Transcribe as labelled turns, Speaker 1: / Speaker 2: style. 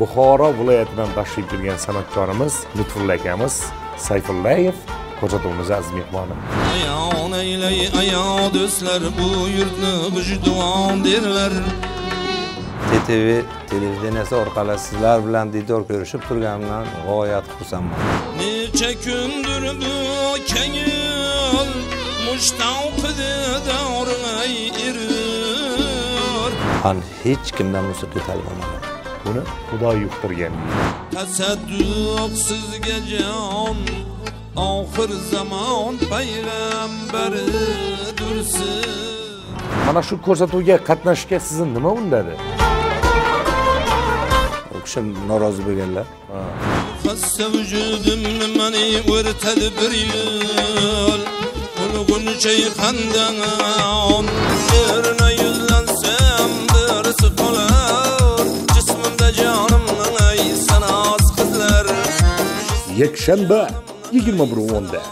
Speaker 1: buxoro viloyatidan tashrif buyurgan san'atkorimiz lutfulla akamiz sayfullayev ko'rsatuvimizni aziz mehmoni.
Speaker 2: Ayon eyley ayon do'stlar bu yurtni vijdon derlar.
Speaker 3: Ttv televideniyasi orqali sizlar bilan diydor ko'rishib turganimdan g'oyat xursandman.
Speaker 2: Necha kundir bu didorg'ay erir
Speaker 3: man hech kimdan musiqa ta'lim olmagan
Speaker 1: buni xudo yuqtirgan.
Speaker 2: Tasadduq sizga jon oxir zamon payg'ambaridirsiz
Speaker 1: mana shu ko'rsatuvga qatnashishga sizni nima undadi?
Speaker 3: U kishi norozi bo'lganlar.
Speaker 2: Hassa vücudumni mani o'rtadi bir yil Ulg'uncha yiqandan
Speaker 1: жексенбі егерма бір онда